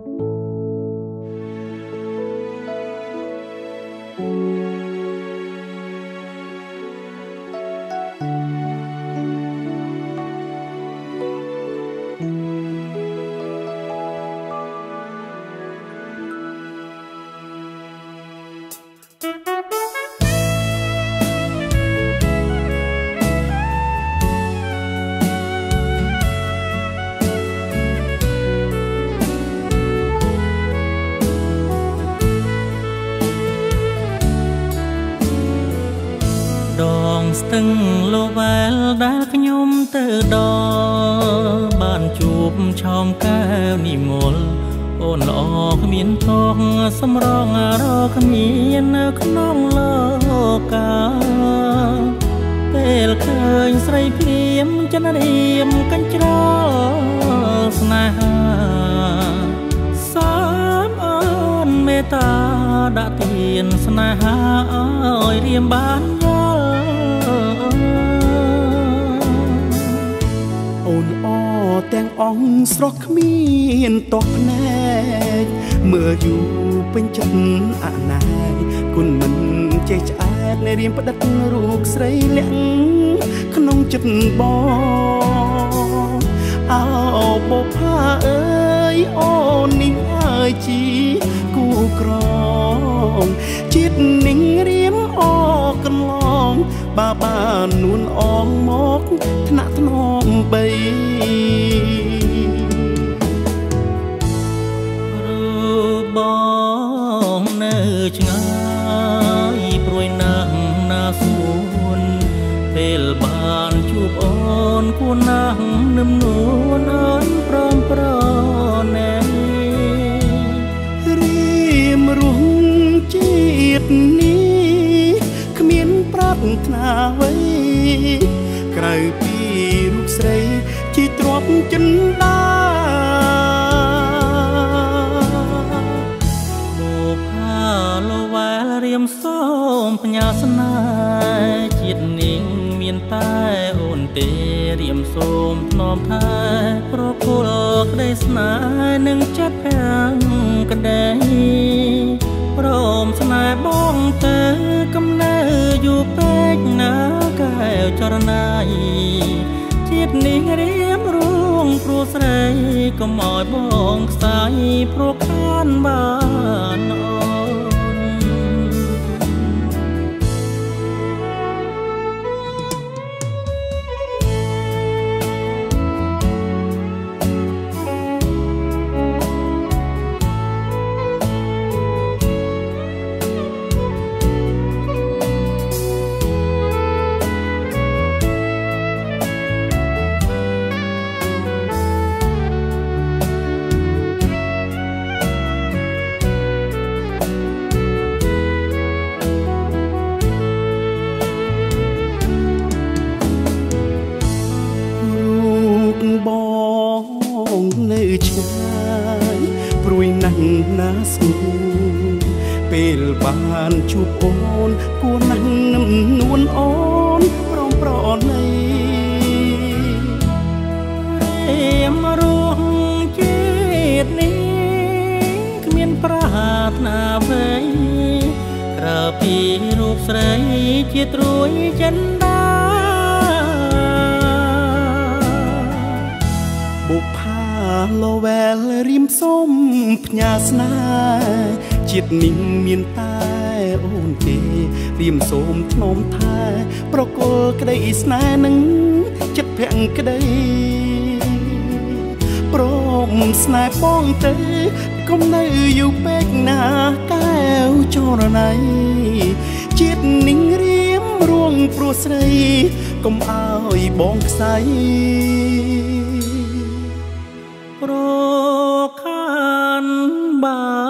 ដ ងស្ទឹងលវែលដែលខ្ញុំទៅដល់បានជួបឆោមកែវនិមលអូនល្អគ្មានថងសម្រងរកគ្មាននៅក្នុងលោកកាពេលឃើញស្រីភ្លៀមចិនរៀមកញ្ច្រលស្នេហាសាមអើនមេត្តាដាក់ទានស្នេហាឲ្យរៀមបានយ ទាំងអង្គស្រស់គ្មានតោះភ្នែកមើលយូរពេញចិត្តអណាយគុណមិនចេះឆ្អែតនៃរៀមផ្ដិតរូបស្រីលាក់ក្នុងចិត្តបងអោបបផាអើយអូននេះហើយជីគូក្រងជាតិនឹងរៀមអកន្លង បាបាននួនអងមកថ្នាក់ថ្នមបីបងនៅឆ្ងាយព្រួយណាស់ណាសួនពេលបានជួបអូនគួរណាស់នឹមនួនអូន ថ្នាអ្វីក្រៅពីរូបស្រីជាទ្រពចិនដាមសូមផ្ញើស្នេហ៍ជាតិនាងមានតែអូនទេរៀមសូមធ្នមថែប្រគល់ក្តីស្នេហ៍នឹងចិត្តប្រាំងក្តីព្រមស្នេហ៍បងទៅកំណើយូរពេកណាកែវ ចរណៃជាតិនេះរៀមរួងព្រោះស្រីកុំឲ្យបងខ្សែព្រោះខានបានអូ ឆ្ងាយព្រួយណាស់ណាស្ងួនពេលបានជួបអូនគួរណាស់នឹមនួនអូនប្រំប្រណីរៀមរស់ជាតិនេះគ្មានប្រាថ្នាអ្វីក្រៅពីរូបស្រីជាត្រួយចិនដាបុផា លវែលរៀមសុំផ្ញើស្នេហ៍ជាតិនេះមានតែអូនទេរៀមសូមធ្នមថែប្រគល់ក្តីស្នេហ៍នឹងចិត្តភក្តីព្រមស្នេហ៍បងទៅកុំនៅយូរពេកណាកែវចរណៃជាតិនេះរៀមរួងព្រោះស្រីកុំអើយបងខ្សែ ប្រខានបានអូន